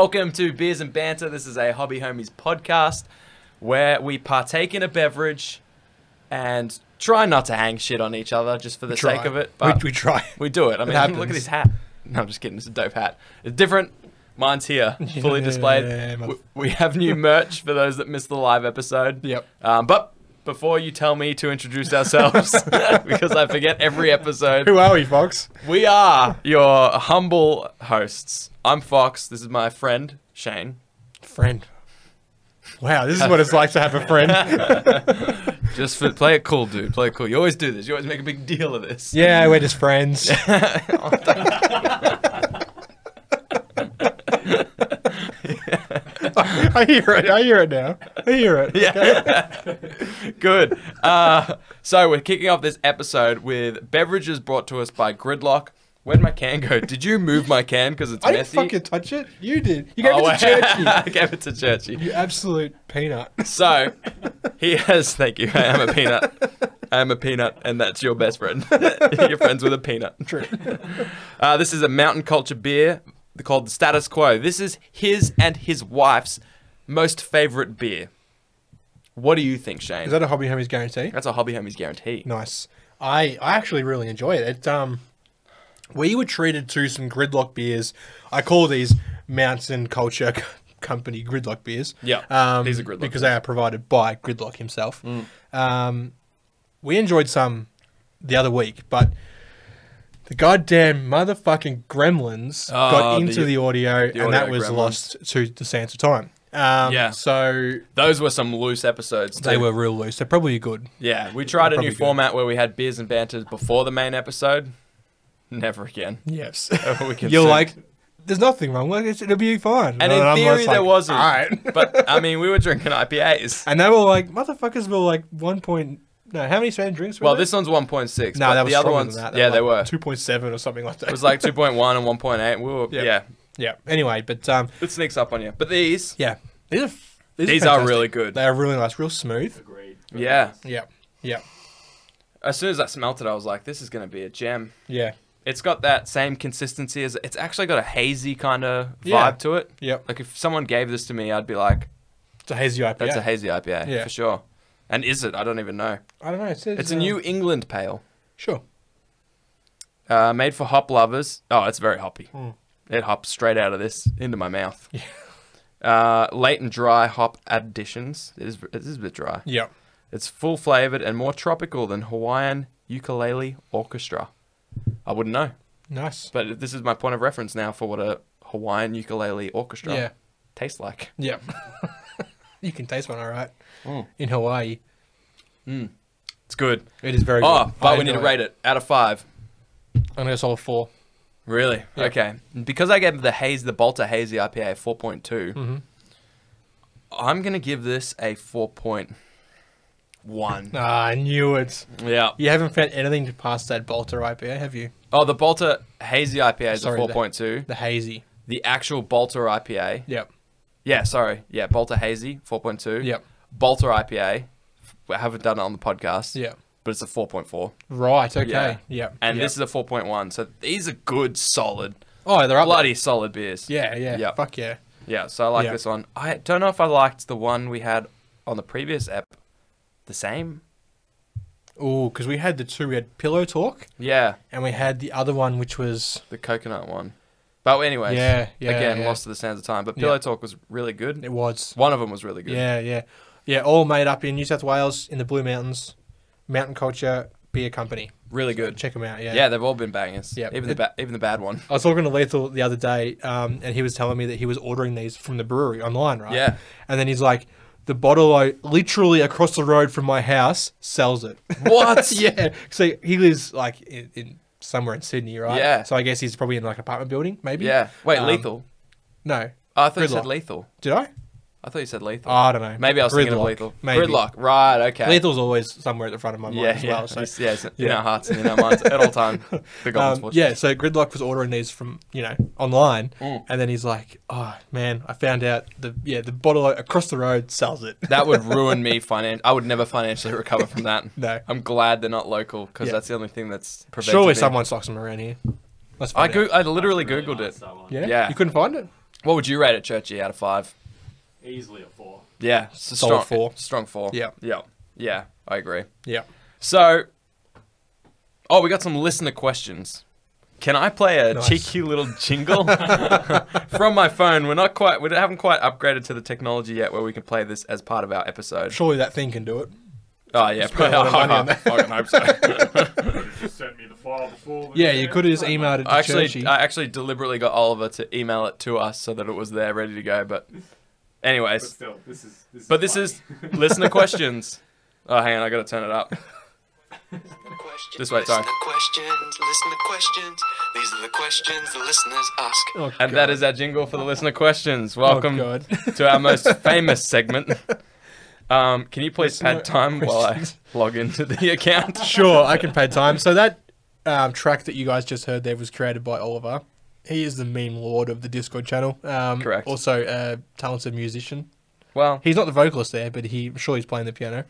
Welcome to Beers and Banter. This is a Hobby Homies podcast where we partake in a beverage and try not to hang shit on each other just for the sake of it. But we try. we do it. I mean, happens. look at his hat. No, I'm just kidding. It's a dope hat. It's different. Mine's here, fully displayed. Yeah, We, we have new merch for those that missed the live episode. Yep. Um, but before you tell me to introduce ourselves, because I forget every episode, Who are we, Fox? we are your humble hosts. I'm Fox. This is my friend, Shane. Friend. Wow, this is what it's like to have a friend. Just for, play it cool, dude. Play it cool. You always do this. You always make a big deal of this. yeah, we're just friends. I hear it. I hear it now. I hear it. Yeah. Good. Uh, so we're kicking off this episode with beverages brought to us by Gridlock. Where'd my can go? Did you move my can because it's I didn't messy? fucking touch it. You did. You gave Oh, it to Churchy. I gave it to Churchy. You absolute peanut. So he has. Thank you. I am a peanut. I am a peanut, and that's your best friend. You're friends with a peanut. True. Uh, this is a mountain culture beer called the Status Quo. This is his and his wife's most favorite beer. What do you think, Shane? Is that a hobby homies guarantee? That's a hobby homies guarantee. Nice. I I actually really enjoy it. It um, we were treated to some gridlock beers. I call these Mountain Culture Company gridlock beers. Yeah, um, these are Gridlock because they are provided by Gridlock himself. Um, we enjoyed some the other week, but. The goddamn motherfucking gremlins Oh, got into the- the, audio, and that was gremlins. lost to the sands of time. Um, Yeah. So Those were some loose episodes. they too. were real loose. They're probably good. Yeah, we tried a Probably new good. format where we had beers and banters before the main episode. Never again. Yes. We can You're soon- like, there's nothing wrong. Like, it's, it'll be fine. And in I'm theory, just there like, wasn't. All right. but I mean, we were drinking IPAs. and they were like, motherfuckers were like one point. No, how many standard drinks were Well, there? this one's 1.6. No, but that was the other stronger ones. than that. yeah, they were. two point seven or something like that. It was like 2.1 and 1.8. We were, Yeah. yeah. Yeah. Anyway, but um, It sneaks up on you. But these, yeah, these are these, These are fantastic. really good. They are really nice, real smooth. Agreed. yeah. Yeah, yeah, As soon as I smelt it, I was like, this is going to be a gem. yeah, It's got that same consistency as it's actually got a hazy kind of vibe Yeah. to it. yep. Like if someone gave this to me, I'd be like, It's a hazy IPA. that's a hazy IPA Yeah. for sure. And is it? I don't even know. I don't know. It says, It's a uh, New England pale. Sure. Uh, made for hop lovers. Oh, it's very hoppy. Mm. It hops straight out of this into my mouth. Uh, late and dry hop additions. It is, it is a bit dry. Yep. It's full flavored and more tropical than Hawaiian ukulele orchestra. I wouldn't know, Nice. but this is my point of reference now for what a Hawaiian ukulele orchestra Yeah. tastes like. Yep. you can taste one, all right. Mm. In Hawaii, It's good. it is very. Oh, good. but I we need to rate it out of five. I'm gonna solve four. Really? Yeah. Okay. Because I gave the haze, the Bolter Hazy IPA a 4.2, Mm-hmm. I'm going to give this a 4.1. Ah, I knew it. Yeah. You haven't found anything to pass that Bolter IPA, have you? Oh, the Bolter Hazy IPA is Sorry, a the- 4.2. The hazy. The actual Bolter IPA. Yep. Yeah, sorry. Yeah, Bolter Hazy, 4.2. Yep. Bolter IPA. I haven't done it on the podcast, Yep. But it's a 4.4. Right. Okay. Yeah. Yep. And yep. this is a 4.1. So these are good, solid, oh, they're up. bloody solid beers. there. Yeah. Yeah. Fuck yeah. Yeah, so I like Yeah. this one. I don't know if I liked the one we had on the previous ep the same. Oh, because we had the two. We had Pillow Talk, Yeah, and we had the other one, which was the coconut one. But anyways, Yeah, yeah, again, yeah. lost to the sands of time. But Yeah. Pillow Talk was really good. it was. One of them was really good. Yeah. Yeah. Yeah. All made up in New South Wales in the Blue Mountains, Mountain Culture Beer Company. Really good. Check them out. Yeah, Yeah. they've all been bangers. Yeah. even the ba- even the bad one. I was talking to Lethal the other day, um, and he was telling me that he was ordering these from the brewery online, right? Yeah. And then he's like, the bottle I literally across the road from my house sells it. What? yeah. So he lives like in, in somewhere in Sydney, right? Yeah. So I guess he's probably in like an apartment building, maybe. Yeah. Wait, Um, lethal. No. Oh, I thought you said lethal. Did I? I thought you said lethal. Oh, I don't know. Maybe I was thinking of lethal. Maybe. Gridlock. Right. Okay. Lethal's always somewhere at the front of my mind Yeah, as yeah. well. So It's- yeah, it's in Yeah. our hearts and in our minds at all times. The Goblins Um, Watch. yeah, so Gridlock was ordering these from you know online, Mm. and then he's like, "Oh man, I found out the yeah the bottle across the road sells it." That would ruin me financially. I would never financially recover from that. no, I'm glad they're not local because Yeah. that's the only thing that's prevented surely me. someone stocks them around here. Let's I go- I literally Really googled like it. Yeah, yeah. you couldn't find it. What would you rate it, Churchy, out of five? Easily a four. Yeah, it's a Solid strong four. Strong four. Yeah. Yeah. Yeah, I agree. Yeah. So, oh, we got some listener questions. Can I play a Nice. cheeky little jingle from my phone? We're not quite, we haven't quite upgraded to the technology yet where we can play this as part of our episode. Surely that thing can do it. Oh yeah, Spend a lot of money on I that. fucking hope so. Could have just sent me the file before. Yeah, you could have just emailed it to I actually, Churchy. I actually deliberately got Oliver to email it to us so that it was there ready to go. But, But anyways, still, this is. This but this is funny. listener questions. Oh, hang on, I gotta turn it up. This way, sorry. Listen to questions, listen to questions. These are the questions the listeners ask. oh, And God. that is our jingle for the listener questions. Oh, Welcome God. to our most famous segment. Um, can you please Listener pad time while I log into the account? Sure, I can pad time. So that um, track that you guys just heard there was created by Oliver. He is the meme lord of the Discord channel. Um, Correct. Also a talented musician. Well, He's not the vocalist there, but he I'm sure he's playing the piano.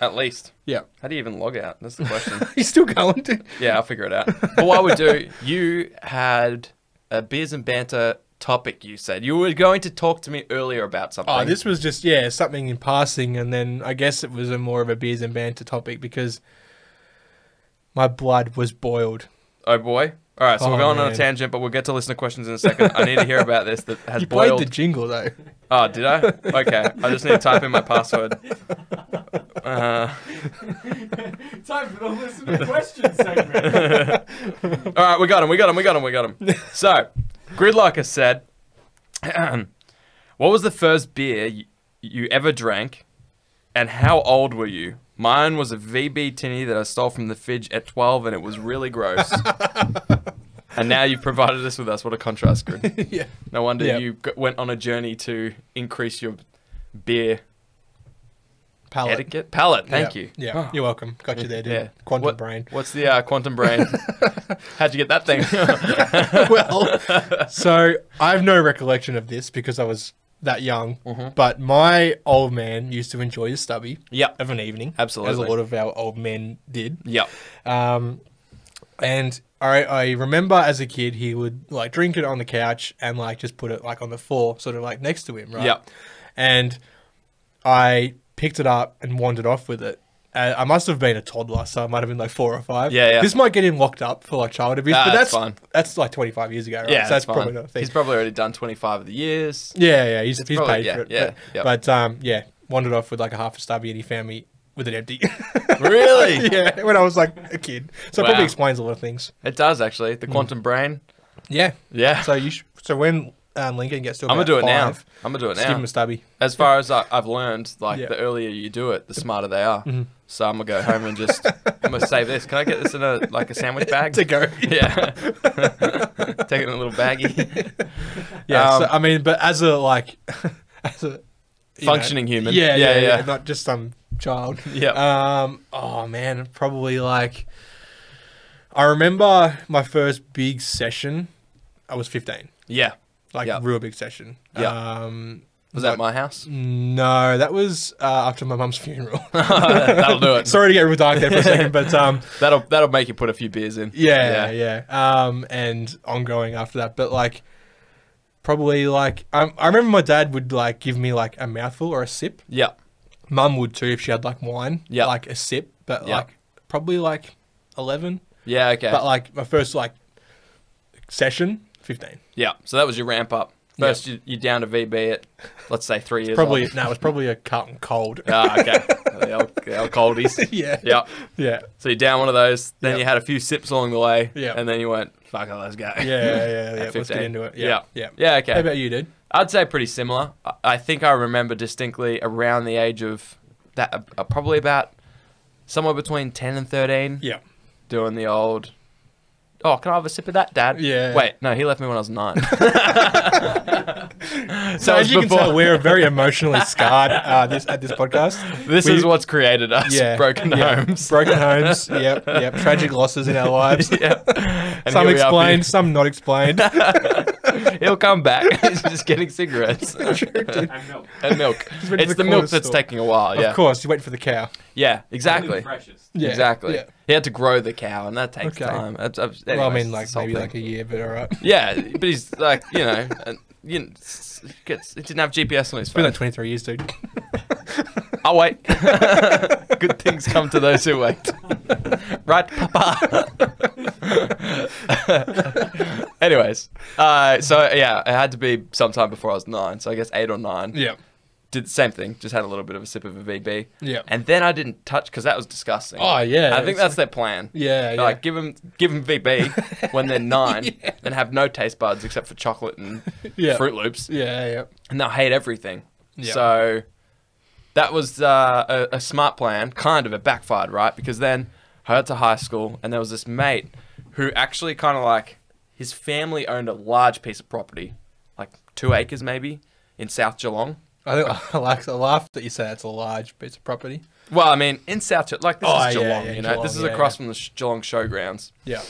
at least. Yeah. How do you even log out? That's the question. He's still going to. yeah, I'll figure it out. But while we do, you had a beers and banter topic. You said you were going to talk to me earlier about something. Oh, this was just yeah something in passing, and then I guess it was a more of a beers and banter topic because my blood was boiled. Oh boy. All right, so Oh, we're going on a tangent, but we'll get to listener questions in a second. I need to hear about this that has You played boiled. the jingle though. Oh, did I? Okay, I just need to type in my password. Uh, Time for the listener question segment. all right, we got him. We got him. We got him. We got him. So, Gridlock has said, "What was the first beer you, you ever drank, and how old were you?" Mine was a VB tinny that I stole from the fridge at 12, and it was really gross. and now you've provided us with us. What a contrast, Grid. yeah. No wonder Yeah. you went on a journey to increase your beer Palate. etiquette Palate, Thank Yeah. you. Yeah, Oh. you're welcome. Got you there, dude. Yeah. Quantum What- brain. What's the uh, quantum brain? How'd you get that thing? well, so I have no recollection of this because I was that young. Mm-hmm. But my old man used to enjoy his stubby of an evening, Absolutely. as a lot of our old men did. Yep. Um, and I, I remember as a kid, he would like drink it on the couch and like just put it like on the floor, sort of like next to him, right? Yep. And I picked it up and wandered off with it. Uh, I must have been a toddler, so I might have been like four or five. Yeah, yeah. This might get him locked up for like child abuse, Ah, but that's that's fine. That's like twenty five years ago, right? Yeah, so that's that's probably not a thing. He's probably already done 25 of the years. Yeah, yeah, he's, he's probably- paid yeah, for it. yeah, but, yep. but um, yeah, wandered off with like a half a stubby, and he found me with it empty. Really? yeah, when I was like a kid. So it probably explains a lot of things. It does actually. The quantum brain. Yeah. Yeah. So you sh- so when um, Lincoln gets to I'm gonna do it now. I'm gonna do it just give him now. a stubby. As far as I, I've learned, like Yeah. the earlier you do it, the smarter they are. Mhm. So I'm gonna go home and just I'm gonna save this. Can I get this in a like a sandwich bag? to go. yeah. Take it in a little baggie. Yeah. Um, so, I mean, but as a like, as a you know- Functioning human. Yeah, Yeah, yeah, yeah, yeah. Not just some child. Yeah. Um. Oh man, probably like. I remember my first big session. I was 15. yeah. Like Yeah. real big session. Yeah. Um. Was that my house? No, that was uh, after my mum's funeral. That'll do it. Sorry to get real dark there for a second, but um, That'll that'll make you put a few beers in. yeah, yeah, Um, and ongoing after that, but like, probably like, um, I remember my dad would like give me like a mouthful or a sip. Yeah. Mum would too if she had like wine. Yeah. like a sip, but Yeah. like probably like eleven. Yeah. Okay. But like my first like session, fifteen. yeah. So that was your ramp up. First, you, you're down to VB at let's say three years. Probably old. no, it was probably a Carlton Cold. Ah, okay. the, old, the old coldies. yeah, Yeah. yeah, So you're down one of those. Then Yep. you had a few sips along the way. Yep. And then you went, fuck it, let's go. yeah, yeah, yeah. Let's get into it. Yeah. Yeah, yeah. Yeah. Okay. How about you, dude? I'd say pretty similar. I- I think I remember distinctly around the age of that, uh, probably about somewhere between 10 and 13, Yeah. doing the old. Oh, can I have a sip of that, Dad? Yeah. Wait, no, he left me when I was nine. So as you can tell, we're very emotionally scarred uh, this at this podcast. This We- is what's created us. Yeah, broken yeah. homes. broken homes. Yep, yep. Tragic losses in our lives. yeah. And some here we are for you. explained, some not explained. He'll come back. He's just getting cigarettes and milk. and milk. It's the the milk corner that's store. taking a while. Yeah. Of course, you wait for the cow. Yeah. Exactly. the. Yeah, exactly. yeah. He had to grow the cow, and that takes Okay. time. That's, that's, well, I mean, like this maybe like a year, but all right. Yeah, but he's like, you know, and you know, gets, it didn't have GPS on his It's been like 23 years, dude. I'll wait. Good things come to those who wait. right, Papa? Anyways, uh, so yeah, it had to be sometime before I was nine. So I guess eight or nine. yeah. Did the same thing. Just had a little bit of a sip of a VB. Yeah. And then I didn't touch because that was disgusting. Oh, yeah. I think that's their plan. Yeah, yeah. Like give them give them VB when they're nine and have no taste buds except for chocolate and Yeah. Froot Loops, Yeah, yeah. and they'll hate everything. Yeah. So that was uh, a, a smart plan. Kind of, it backfired, right? Because then I got to high school, and there was this mate who actually kind of like his family owned a large piece of property, like two acres maybe, in South Geelong. I think I like I laugh that you say it's a large piece of property. Well, I mean, in South Geelong, like this Oh, is Geelong, yeah, you know, Geelong, this is yeah, across yeah. from the Geelong Showgrounds. Yeah.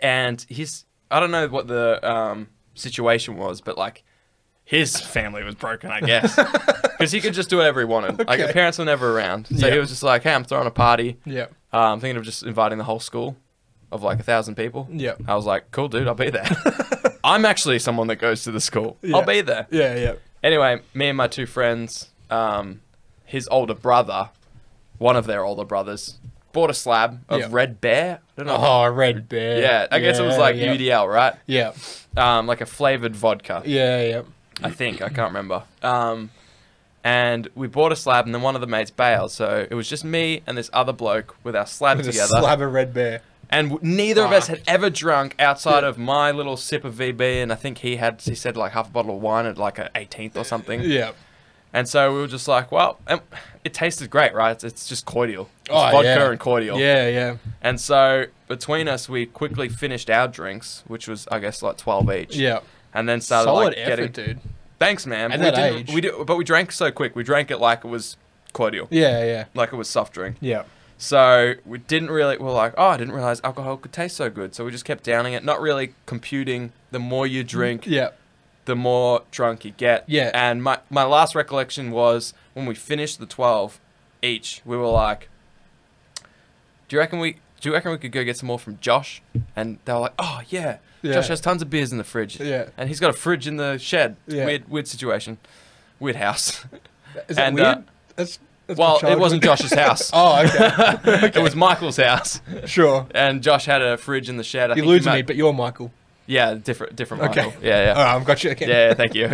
and his I don't know what the um, situation was, but like his family was broken, I guess, because he could just do whatever he wanted. Like Okay. the parents were never around, so Yeah. he was just like, "Hey, I'm throwing a party. Yeah. Uh, I'm thinking of just inviting the whole school of like a thousand people." Yeah. I was like, "Cool, dude, I'll be there." I'm actually someone that goes to the school. Yeah. I'll be there. Yeah, yeah. Anyway, me and my two friends, um, his older brother, one of their older brothers, bought a slab of Yeah. Red Bear. I don't know. Oh, red bear. yeah, I guess it was like yeah. UDL, right? Yeah. um, like a flavored vodka. Yeah, yeah. I think I can't remember. Um, and we bought a slab, and then one of the mates bailed, so it was just me and this other bloke with our slab With a together. slab of red bear. And w- neither of us had ever drunk outside Yeah. of my little sip of VB, and I think he had he said like half a bottle of wine at like an 18th or something. Yeah. And so we were just like, well, it tasted great, right? It's, it's just cordial. It's Oh, vodka yeah. and cordial. Yeah, yeah. And so between us, we quickly finished our drinks, which was I guess like 12 each. Yeah. And then started Solid like effort, getting dude. Thanks, man. At we that age. we did, but we drank so quick. We drank it like it was cordial, Yeah, yeah. like it was soft drink. Yeah. So we didn't really. We are like, oh, I didn't realize alcohol could taste so good. So we just kept downing it, not really computing. The more you drink, Yeah. the more drunk you get. Yeah. And my my last recollection was when we finished the twelve each. We were like, do you reckon we? Do you reckon we could go get some more from Josh? And they were like, oh yeah, Yeah. Josh has tons of beers in the fridge. Yeah. And he's got a fridge in the shed. Yeah. Weird, weird situation. Weird house. Is that And, weird? uh, that's, that's well, it wasn't. Josh's house. Oh, okay. It was Michael's house, sure. and Josh had a fridge in the shed. I You think lose might- me, but you're Michael. Yeah, different, different. Okay. Yeah, yeah. All right, I've got you. Okay. Yeah, yeah, thank you.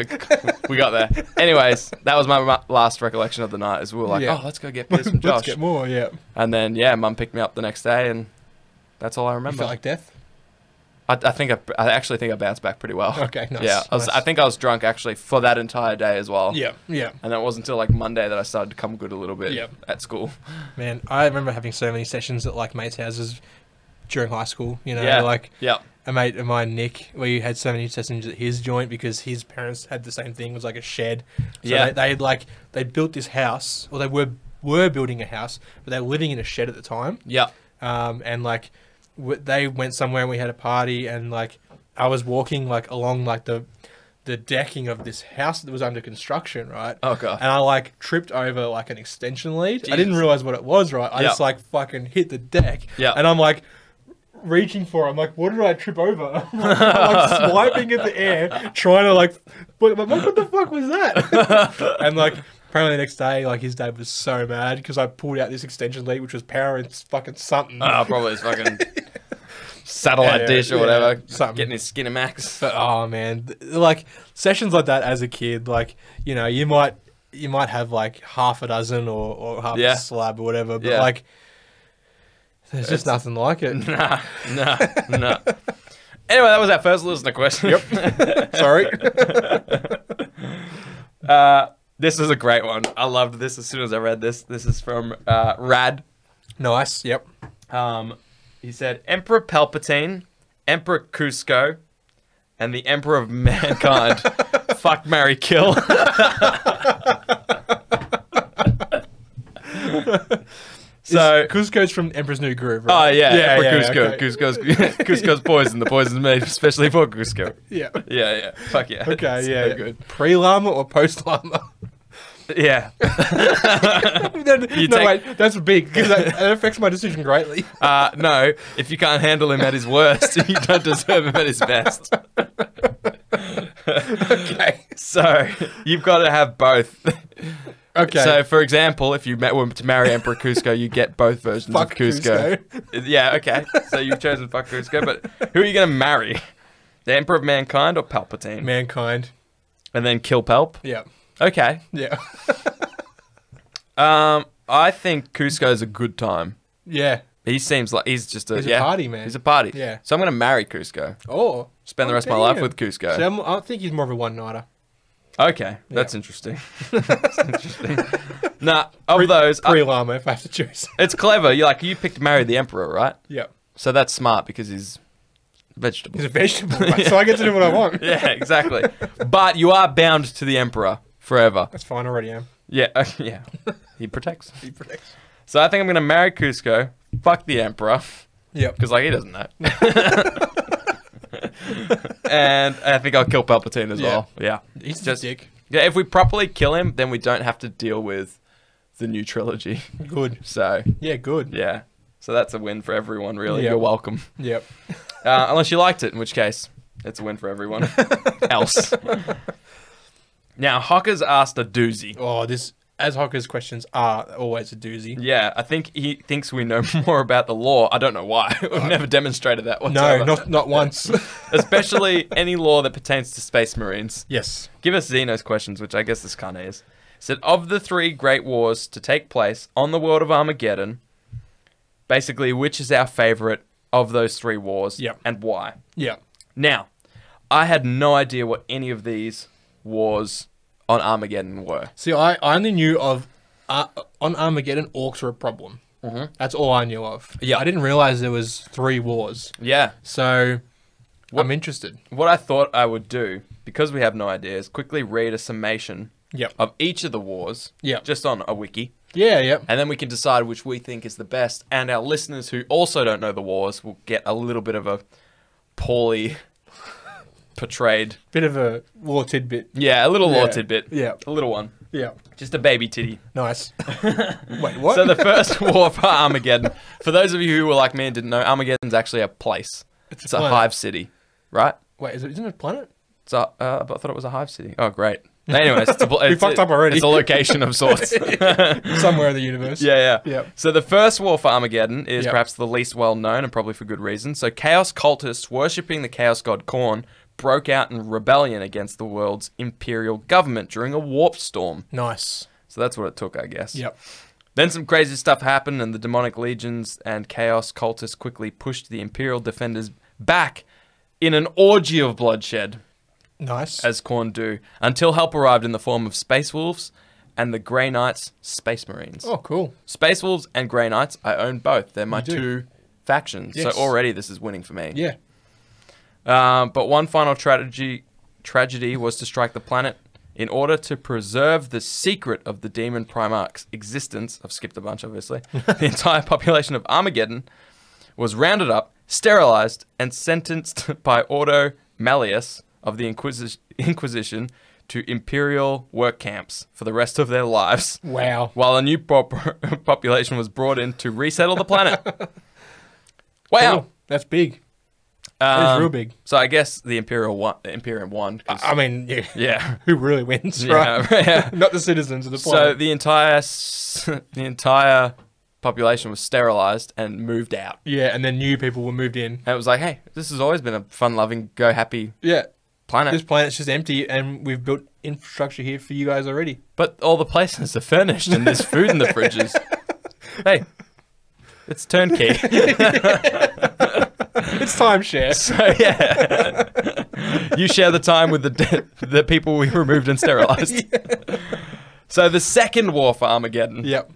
we got there. Anyways, that was my last recollection of the night. Is we were like, Yeah. oh, let's go get beers from Let's get more. Yeah. and then yeah, Mum picked me up the next day, and that's all I You remember. felt like death. I, I think I, I actually think I bounced back pretty well. Okay, nice, Yeah, I, was, nice. I think I was drunk actually for that entire day as well. Yeah. Yeah. And it wasn't until like Monday that I started to come good a little bit Yeah. at school. Man, I remember having so many sessions at like mates' houses during high school. You know, Yeah. like Yeah. A mate of mine, Nick, where you had so many sessions at his joint because his parents had the same thing. It was like a shed. So Yeah. They, they had like they built this house, or they were were building a house, but they were living in a shed at the time. Yeah. Um, and like w- they went somewhere and we had a party, and like I was walking like along like the the decking of this house that was under construction, right? Oh god. and I like tripped over like an extension lead. I didn't realize what it was, right? I Yeah. just like fucking hit the deck. Yeah. And I'm like reaching for it. I'm like, what did I trip over? I'm like, I'm, like, swiping at the air, trying to like, but like, what the fuck was that? and like, apparently the next day, like his dad was so mad because I pulled out this extension lead, which was powering fucking something. Oh, probably his fucking satellite Yeah, dish or yeah, whatever. something. Getting his Skinamax. But oh man, like sessions like that as a kid, like you know, you might you might have like half a dozen or, or half Yeah. a slab or whatever, but like there's just nothing like it. Nah, nah, nah. Anyway, that was our first listener question. Yep. Sorry. uh, this is a great one. I loved this as soon as I read this. This is from uh, Rad. nice. Yep. Um, he said, Emperor Palpatine, Emperor Kuzco, and the Emperor of Mankind. Fuck, marry, kill. So, Kuzco's from Emperor's New Groove, right? oh right? yeah, Emperor Kuzco. okay. Kuzco's, Kuzco's poison. The poison's made especially for Kuzco. Yeah. Yeah, yeah. Fuck yeah. Okay, It's yeah. so yeah. good. Pre llama or post llama? Yeah. no, take- wait, that's big because that, that affects my decision greatly. Uh, no, if you can't handle him at his worst, you don't deserve him at his best. okay. So you've got to have both. Okay. So, for example, if you met, were to marry Emperor Kuzco, you get both versions Fuck of Kuzco. Yeah, okay. So you've chosen fuck Kuzco, but who are you going to marry? The Emperor of Mankind or Palpatine? Mankind. and then kill Palp? Yeah. Okay. Yeah. Um, I think Kuzco's a good time. yeah. He seems like he's just a He's a yeah, party man. He's a party. Yeah. So I'm gonna marry Kuzco. Oh. Spend the Oh, rest of my life with Kuzco. I'm, I think he's more of a one nighter. Okay, that's interesting. that's interesting. Nah, of those, I- Pre llama, if I have to choose. it's clever. You like you picked to marry the emperor, right? yeah. So that's smart because he's vegetable. He's a vegetable, right? so I get to do what I want. yeah, exactly. but you are bound to the emperor forever. That's fine, I already am. Yeah, uh, yeah. He protects. He protects. So I think I'm gonna marry Kuzco. Fuck the emperor. Yep. Because like he doesn't know. And I think I'll kill Palpatine as Yeah. well. Yeah. He's just dick. Yeah, if we properly kill him, then we don't have to deal with the new trilogy. Good. So Yeah, good. yeah. So that's a win for everyone, really. Yeah. You're welcome. Yep. Uh, unless you liked it, in which case it's a win for everyone else. now, Hocker's asked a doozy. Oh, this as Hocker's questions are always a doozy. Yeah, I think he thinks we know more about the law. I don't know why. We've never demonstrated that whatsoever. No, not not once. Especially any law that pertains to space marines. yes. Give us Zeno's questions, which I guess this kind of is. Said of the three great wars to take place on the world of Armageddon, basically, which is our favorite of those three wars, Yep. and why? Yeah. Now, I had no idea what any of these wars on Armageddon were. See, I, I only knew of uh, on Armageddon, orcs are a problem. Mhm. That's all I knew of. Yeah. I didn't realize there was three wars. Yeah, So What- I'm interested. what I thought I would do, because we have no ideas, quickly read a summation Yep. of each of the wars, Yep. just on a wiki, Yeah. Yep. and then we can decide which we think is the best. And our listeners who also don't know the wars will get a little bit of a poorly portrayed, Bit of a war tidbit. yeah, a little Yeah. tidbit, Yeah. a little one, Yeah. just a baby titty. Nice. Wait, what? So the first war for Armageddon, for those of you who were like me and didn't know, Armageddon's actually a place. It's a It's a hive city, right? Wait, is it, isn't it a planet? It's a, uh, I thought it was a hive city. Oh, great. Anyways, it's a, it's fucked up already. It's a location of sorts. Somewhere in the universe. yeah. Yep. So the first war for Armageddon is Yep. perhaps the least well known, and probably for good reason. So Chaos cultists worshipping the Chaos god Khorne broke out in rebellion against the world's imperial government during a warp storm. Nice. So that's what it took, I guess. Yep. Then some crazy stuff happened, and the demonic legions and chaos cultists quickly pushed the Imperial defenders back in an orgy of bloodshed, Nice. as Khorne do, until help arrived in the form of Space Wolves and the Grey Knights Space Marines. oh, cool. Space Wolves and Grey Knights, I own both. They're my two factions. Yes. So already this is winning for me. Yeah. Um, but one final tragedy tragedy was to strike the planet. In order to preserve the secret of the demon Primarch's existence, I've skipped a bunch, obviously. the entire population of Armageddon was rounded up, sterilized, and sentenced by Ordo Malleus of the Inquisi- Inquisition to imperial work camps for the rest of their lives, Wow. while a new pop- population was brought in to resettle the planet. wow. Cool. That's big. Um, real big. So I guess the Imperial won. The Imperium won. I mean, yeah. yeah. Who really wins, Yeah, right? yeah. Not the citizens of the planet. So the entire the entire population was sterilized and moved out. yeah, and then new people were moved in. And it was like, hey, this has always been a fun-loving, go happy Yeah. planet. This planet's just empty, and we've built infrastructure here for you guys already. but all the places are furnished and there's food in the fridges. hey, it's turnkey. It's timeshare. so yeah, you share the time with the de- the people we removed and sterilized. So the second war for Armageddon. yep.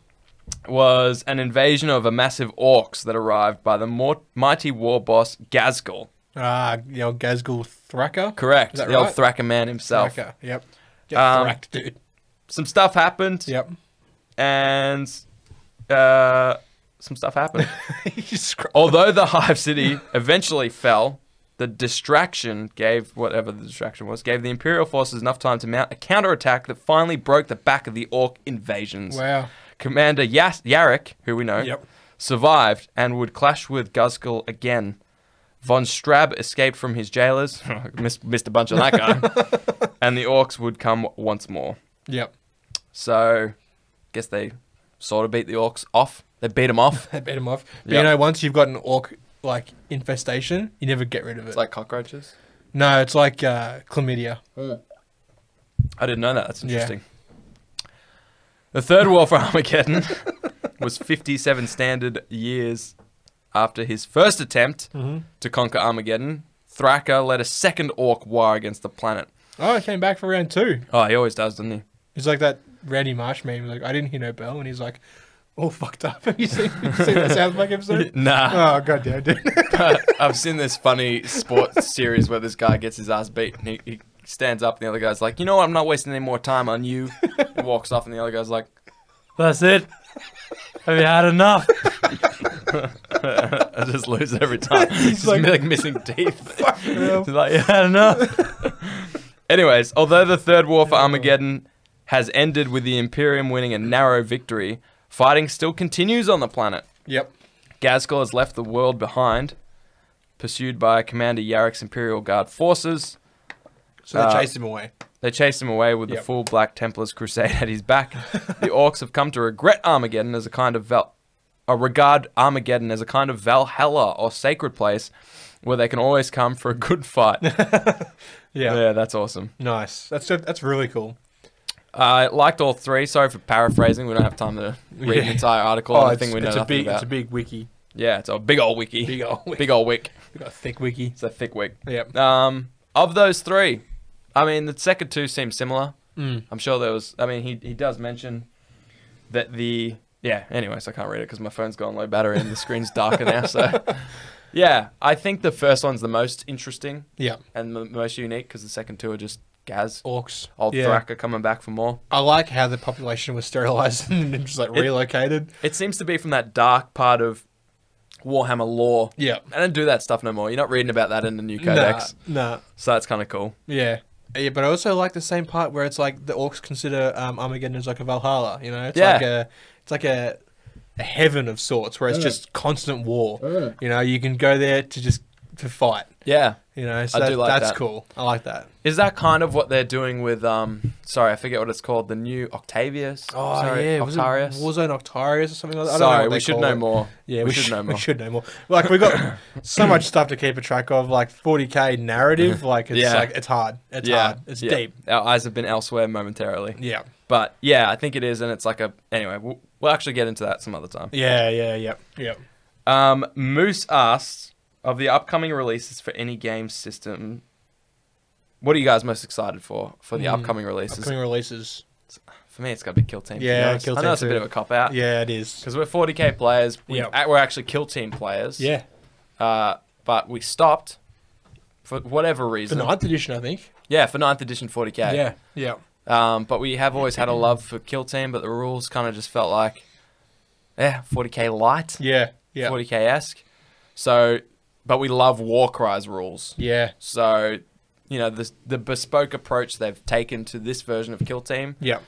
was an invasion of a massive orcs that arrived by the more mighty war boss Ghazghkull. Ah, the old Ghazghkull Thraka. Correct, the old right? Thraka man himself. Thraka. Yep. Get Um, thracked, dude. Some stuff happened, Yep. and uh, some stuff happened. You just scroll- Although the Hive City eventually fell, the distraction gave whatever the distraction was gave the Imperial forces enough time to mount a counterattack that finally broke the back of the orc invasions. wow. Commander Yas- Yarrick, who we know, Yep. survived and would clash with Ghazghkull again. Von Strab escaped from his jailers. missed, missed a bunch on that guy. and the orcs would come once more. Yep. So, guess they sort of beat the orcs off. They beat them off. They beat him off. But Yep. you know, once you've got an orc like infestation, you never get rid of it. It's like cockroaches. no, it's like uh, chlamydia. I didn't know that. That's Yeah. interesting. The third war for Armageddon was 57 standard years after his first attempt to conquer Armageddon. Thraka led a second orc war against the planet. Oh, it came back for round two. Oh, he always does, doesn't he? It's like that Randy Marsh meme. Like, I didn't hear no bell, and he's like, all fucked up. Have you seen, have you seen that South Park episode? Nah. Oh god damn, dude. I've seen this funny sports series where this guy gets his ass beat and he, he stands up and the other guy's like, you know what, I'm not wasting any more time on you. He walks off and the other guy's like, that's it. Have you had enough? I just lose every time. He's like- like, missing teeth. hell. He's like, you had enough. Anyways, although the third war for Armageddon has ended with the Imperium winning a narrow victory, fighting still continues on the planet. yep. Ghazghkull has left the world behind, pursued by Commander Yarrick's Imperial Guard forces. So they Uh, chased him away. They chase him away with Yep. the full Black Templars crusade at his back. the orcs have come to regret Armageddon as a kind of val- uh, regard Armageddon as a kind of Valhalla or sacred place where they can always come for a good fight. Yeah. yeah, that's awesome. Nice. That's that's really cool. I liked all three. Sorry for paraphrasing. We don't have time to read Yeah. an entire article Oh, the it's, we know it's a big, about. it's a big wiki. yeah, it's a big old wiki. Big old wiki. Big old wick. We got a thick wiki. It's a thick wick. Yep. Um, of those three, I mean, the second two seem similar. Mm. I'm sure there was. I mean, he he does mention that the yeah. Anyways, I can't read it because my phone's gone low battery and the screen's darker now. So yeah, I think the first one's the most interesting Yeah. and the most unique because the second two are just Gaz, Orcs. old yeah. Thraka coming back for more. I like how the population was sterilized and just like It- relocated. It seems to be from that dark part of Warhammer lore. Yeah. I don't do that stuff no more. You're not reading about that in the new codex, Nah, nah. so that's kind of cool. Yeah. Yeah, but I also like the same part where it's like the orcs consider um, Armageddon as like a Valhalla. You know, it's Yeah. like a, it's like a, a heaven of sorts where it's just constant war. You know, you can go there to just to fight. Yeah. You know, so I that, do like that's that. cool. I like that. Is that kind of what they're doing with um? Sorry, I forget what it's called. The new Octavius. Oh sorry, was it Octarius. Warzone Octarius or something like that? I don't know Sorry, we should know it. more. Yeah, we, should know more. We should know more. Like we got so much stuff to keep a track of, like 40k narrative. Like it's Yeah. like it's hard. It's yeah, hard. It's yeah. deep. Our eyes have been elsewhere momentarily, Yeah. but yeah, I think it is, and it's like a. Anyway, we'll, we'll actually get into that some other time. Yeah. Yeah. Yep. Yep. Um, Moose asked of the upcoming releases for any game system. What are you guys most excited for for the Mm, upcoming releases? Upcoming releases. For me, it's got to be Kill Team. Yeah. Kill I know Team it's a bit of a cop out Yeah, it is. because we're 40k players. We, Yeah. We're actually Kill Team players. Yeah. Uh, but we stopped for whatever reason. ninth edition, I think. Yeah, for 9th edition 40k. Yeah. Yeah. Um, but we have always had a love for Kill Team, but the rules kind of just felt like, yeah, 40k light, Yeah. Yeah. 40k esque. So, but we love Warcry's rules. Yeah. So, you know, the the bespoke approach they've taken to this version of Kill Team, Yeah.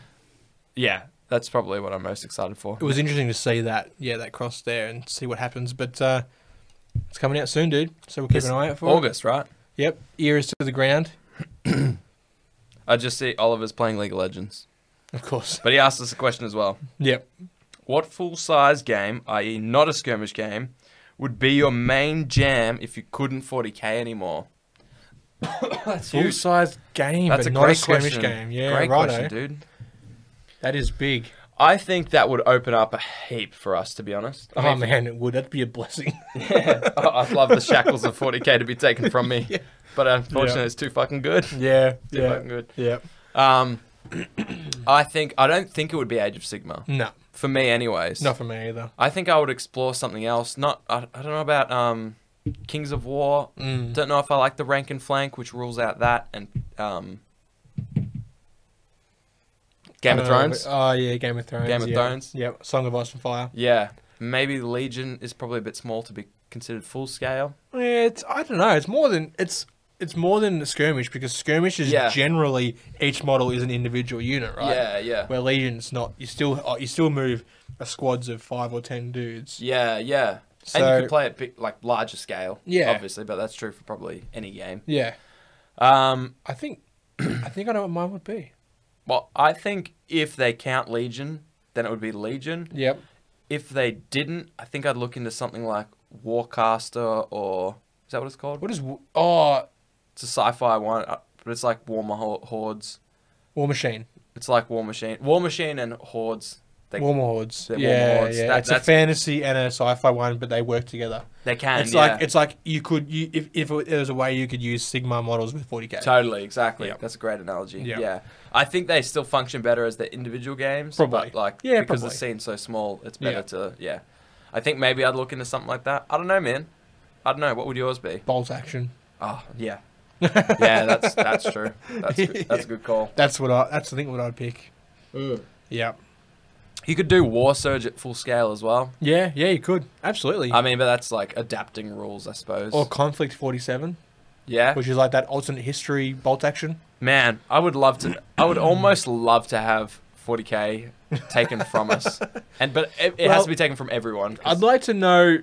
yeah, that's probably what I'm most excited for. It was interesting to see that. Yeah, that cross there and see what happens. But uh, it's coming out soon, dude. So we'll keep It's an eye out for it. August, right? Yep. Ears to the ground. I just see Oliver's playing League of Legends, Of course. but he asked us a question as well. Yep. What full size game, i.e., not a skirmish game, would be your main jam if you couldn't 40k anymore? That's Full huge. size game, That's but a not a great skirmish question. game. Yeah, great righto. question, dude. That is big. I think that would open up a heap for us, to be honest. I Oh mean, man, it would. That'd be a blessing. yeah, I- I'd love the shackles of 40k to be taken from me, Yeah. but unfortunately, Yeah. it's too fucking good. yeah. Too Yeah. fucking good. Yeah. Um, I think I don't think it would be Age of Sigmar No, for me, anyways. not for me either. I think I would explore something else. Not I, I don't know about um, Kings of War. Mm. Don't know if I like the rank and flank, which rules out that and um, Game of know, Thrones. but- Oh yeah, Game of Thrones. Game of yeah. Thrones. Yep. Song of Ice and Fire. Yeah, maybe Legion is probably a bit small to be considered full scale. Yeah, it's I don't know. It's more than it's it's more than a skirmish because skirmish is Yeah. generally each model is an individual unit, right? Yeah, yeah, Where Legion's not. You still oh, you still move a squads of five or ten dudes. yeah, yeah. So and you could play it big, like larger scale. Yeah. obviously, but that's true for probably any game. yeah, Um, I think I think I know what mine would be. well, I think if they count Legion, then it would be Legion. Yep. If they didn't, I think I'd look into something like Warcaster or is that what it's called? What is oh It's a sci-fi one, uh, but it's like Ho- Hordes. Warmachine? It's like Warmachine, War Machine and Hordes. They, Warmahordes. They're Warmer yeah, Hordes. yeah. That- it's a that's- fantasy and a sci-fi one, but they work together. they can. it's yeah. like it's like you could you if if it, there was a way you could use Sigmar models with 40k. Totally, exactly. That's a great analogy. Yep. Yeah, I think they still function better as the individual games. Probably. but, like Yeah, because probably. the scene's so small, it's better Yeah. to yeah. I think maybe I'd look into something like that. I don't know, man. I don't know. What would yours be? Bolt action. Oh yeah, yeah. That's that's true. That's good. that's a good call. That's what I. That's I think what I'd pick. Mm. Yeah. You could do Warsurge at full scale as well. Yeah. Yeah. You could absolutely. I mean, but that's like adapting rules, I suppose. or Konflikt 47, yeah, which is like that alternate history bolt action. man. I would love to. I would almost love to have 40k taken from us, and but it, it has to be taken from everyone. I'd like to know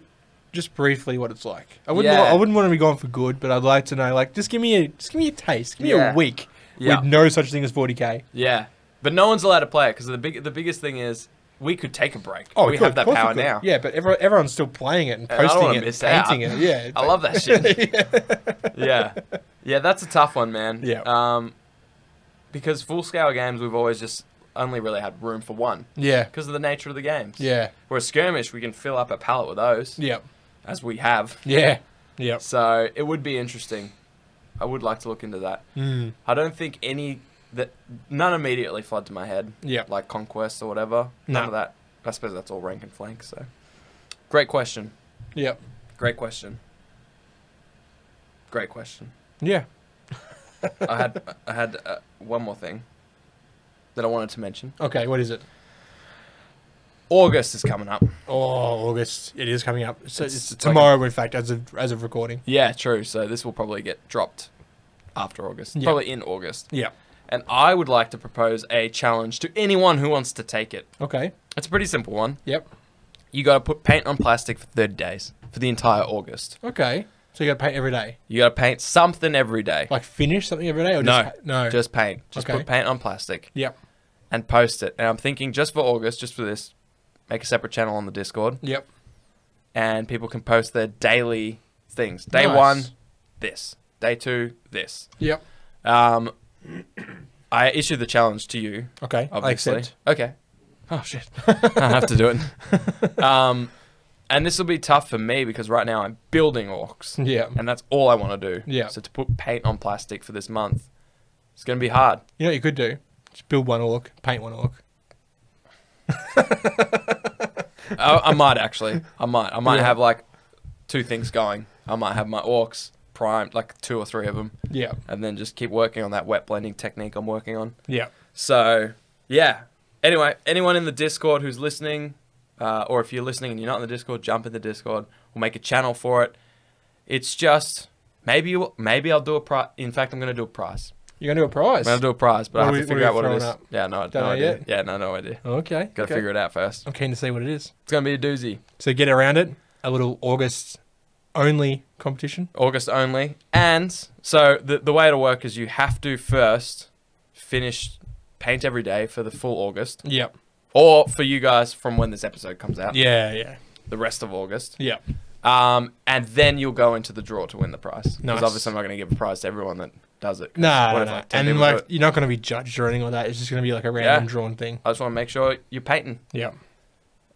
just briefly what it's like. I wouldn't. Yeah. I wouldn't want to be gone for good, but I'd like to know. Like, just give me a just give me a taste. Give me Yeah. a week Yeah. with no such thing as 40k. Yeah, but no one's allowed to play it because the big the biggest thing is we could take a break. Oh, we could, have that of course we power now. Yeah, but everyone, everyone's still playing it and And posting wanna it, and out. painting it. Yeah, I love that shit. yeah, yeah, that's a tough one, man. Yeah. Um, because full scale games we've always just only really had room for one yeah, because of the nature of the games. yeah, Whereas skirmish, we can fill up a pallet with those yeah, as we have. yeah, yeah. So it would be interesting. I would like to look into that. Mm. I don't think any that none immediately flood to my head. Yeah. Like conquest or whatever. None No. of that. I suppose that's all rank and flank. So, great question. Yep. Great question. Great question. Yeah. I had I had uh, one more thing that I wanted to mention. Okay, what is it? August is coming up. Oh, August. It is coming up. So It's- it's, it's like tomorrow, in fact, as of as of recording. Yeah, true. So this will probably get dropped after August. Yeah. Probably in August. Yeah. And I would like to propose a challenge to anyone who wants to take it. Okay. It's a pretty simple one. Yep. You got to put paint on plastic for 30 days for the entire August. Okay. So you got to paint every day. You got to paint something every day. Like finish something every day, or No. just no? Just paint. Just Okay. put paint on plastic yep. and post it. And I'm thinking just for August, just for this, make a separate channel on the Discord Yep. and people can post their daily things. Day Nice. one, this. Day two, this. Yep. Um, I issue the challenge to you, Okay. I obviously. accept. Okay. Oh shit! I have to do it. um, and this will be tough for me because right now I'm building orcs, Yeah. and that's all I want to do. Yeah. So to put paint on plastic for this month, it's gonna be hard. You know what you could do? Just build one orc, paint one orc. I, I might actually. I might. I might Yeah. have like two things going. I might have my orcs primed, like two or three of them, Yeah. and then just keep working on that wet blending technique I'm working on. Yeah. So yeah. Anyway, anyone in the Discord who's listening, uh, or if you're listening and you're not in the Discord, jump in the Discord. We'll make a channel for it. It's just maybe you, maybe I'll do a price. In fact, I'm gonna do a prize. You're gonna do a prize. I'm gonna do a prize, but What I have are to figure out what it is. up? Yeah, no, Don't no idea. yet? Yeah, no, no idea. Okay. Got to okay. figure it out first. I'm keen to see what it is. It's gonna be a doozy. So get around it. A little August only competition. August only. And so the the way it'll work is you have to first finish paint every day for the full August, Yep. or for you guys from when this episode comes out, Yeah. Yeah. the rest of August. Yeah. Um, and then you'll go into the draw to win the prize. Because Nice. obviously I'm not going to give a prize to everyone that does it. What nah, nah. like, and like you're not going to be judged or anything like that. It's just going to be like a random Yeah. drawn thing. I just want to make sure you're painting Yeah.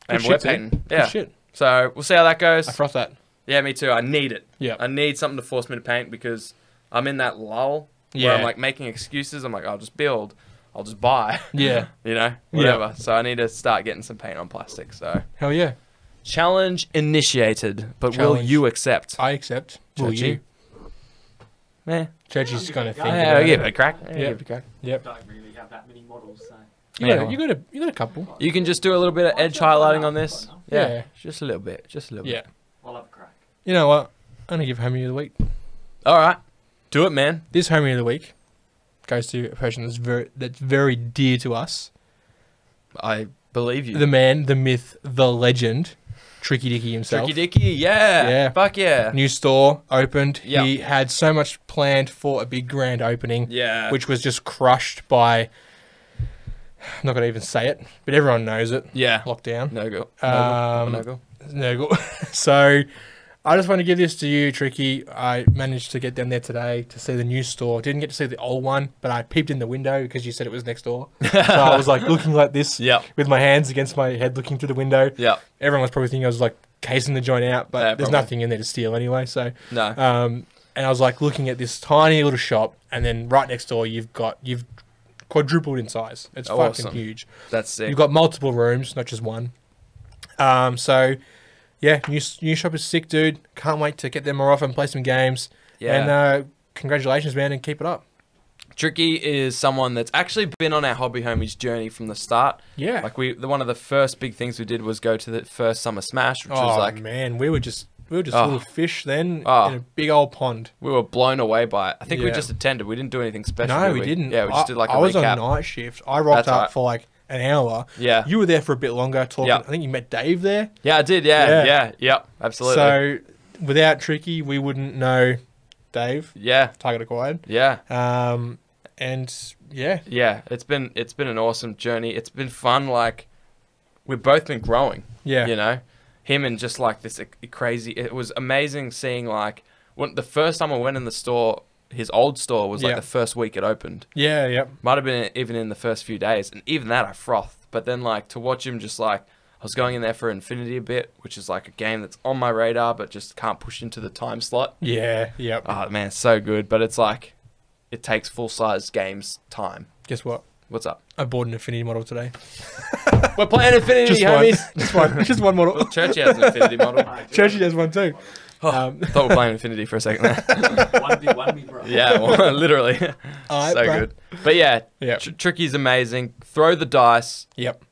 and Good we're shit, painting. Yeah. shit. So we'll see how that goes. I froth that. Yeah, me too. I need it. Yeah. I need something to force me to paint because I'm in that lull where I'm like making excuses. I'm like, I'll just build, I'll just buy, Yeah. you know, Yeah. whatever. So I need to start getting some paint on plastic. So Hell yeah. challenge initiated, but will you accept? I accept. Will Churchy? you? Eh. Churchy's going to think. Yeah, about I'll give it. it a crack. Yeah, Yeah. give it a crack. Yep. don't really have that many models, so. You got, Yeah. a, you got a you got a couple. You can just do a little bit of edge highlighting on this. Yeah, Yeah. just a little bit, just a little Yeah. bit. I'll have a crack. You know what? I'm gonna give homie of the week. All right, do it, man. This homie of the week goes to a person that's very that's very dear to us. I believe you. The man, the myth, the legend, Tricky Dicky himself. Tricky Dicky, yeah. Yeah. Fuck yeah. New store opened. Yep. He had so much planned for a big grand opening, Yeah. which was just crushed by. I'm not gonna even say it, but everyone knows it. yeah. Lockdown. No go. Um, no go. No go. so, I just want to give this to you, Tricky. I managed to get down there today to see the new store. Didn't get to see the old one, but I peeped in the window because you said it was next door. so I was like looking like this Yep. with my hands against my head, looking through the window. Yeah, Everyone was probably thinking I was like casing the joint out, but Yeah, there's probably. nothing in there to steal anyway. So, No. um, and I was like looking at this tiny little shop, and then right next door you've got you've quadrupled in size. It's Awesome. fucking huge. That's sick. You've got multiple rooms, not just one. Um, so yeah, new new shop is sick, dude. Can't wait to get there more often, play some games. yeah. And uh, congratulations, man, and keep it up. Tricky is someone that's actually been on our hobby homies journey from the start. Yeah. Like we, the, one of the first big things we did was go to the first summer smash, which oh was like man, we were just we were just Oh. little fish then Oh. in a big old pond. we were blown away by it. I think we just attended. We didn't do anything special. no, did we didn't. Yeah, we just I, did like a I was recap. on night shift. I rocked That's up right. for like an hour. Yeah. You were there for a bit longer talking. Yeah. I think you met Dave there. Yeah, I did. Yeah, Yeah. yeah, yep, absolutely. So without Tricky, we wouldn't know Dave. yeah, Target acquired. yeah, Um, and yeah, yeah. It's been it's been an awesome journey. It's been fun. Like we've both been growing. yeah, You know, him and just like this crazy. It was amazing seeing like when the first time I went in the store. His old store was like Yeah. the first week it opened. yeah, yeah. Might have been even in the first few days, and even that I frothed. But then like to watch him just like I was going in there for Infinity a bit, which is like a game that's on my radar, but just can't push into the time slot. Yeah, yep. Oh man, it's so good, but it's like it takes full size games time. Guess what? What's up? I bought an Infinity model today. We're playing Infinity, Just one. homies. just one. Just one model. Churchy has an Infinity model. Churchy has one too. Oh, Um, thought we were playing Infinity for a second there. One v one me, bro. yeah, well, literally. Alright, so bro. good. But yeah, Yep. Tr- Tricky's amazing. Throw the dice. Yep.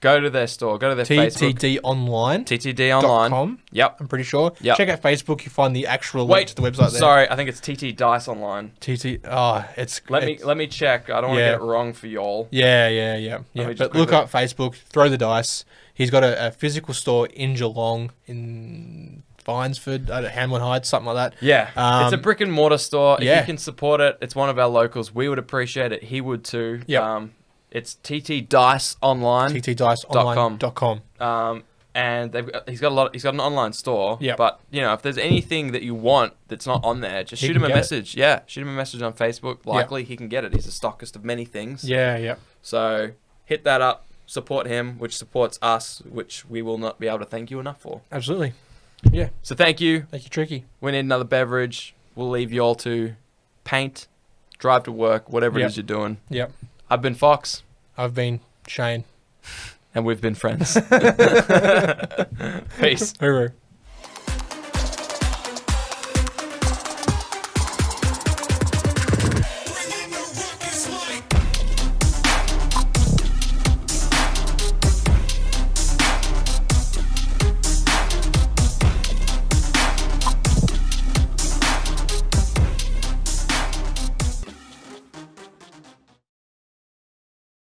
Go to their store. Go to their Facebook. TTD online. TTD online. Com, Yep. I'm pretty sure. Yep. Check out Facebook. You find the actual Wait, link to the website there. Sorry, I think it's TT Dice Online. TT. Oh, it's. Let me let me check. I don't want to Yeah. get it wrong for y'all. Yeah, yeah, yeah, yeah. me just But look quickly- up Facebook. Throw the dice. He's got a, a physical store in Geelong, in Fyansford, uh, Hamlyn Heights, something like that. Yeah, Um, it's a brick and mortar store. If yeah. you can support it, it's one of our locals. We would appreciate it. He would too. Yep. Um, it's TT Dice Online. TTDiceOnline.com. Um, and they've got, he's got a lot. He's got an online store. Yep. But you know, if there's anything that you want that's not on there, just He shoot him a get it. message. Yeah, shoot him a message on Facebook. Likely he can get it. He's a stockist of many things. Yeah, yeah. So hit that up. Support him, which supports us, which we will not be able to thank you enough for. Absolutely. Yeah. So thank you. Thank you, Tricky. We need another beverage. We'll leave you all to paint, drive to work, whatever Yep. it is you're doing. Yep. I've been Fox, I've been Shaaz. and we've been friends. Peace. Hooroo.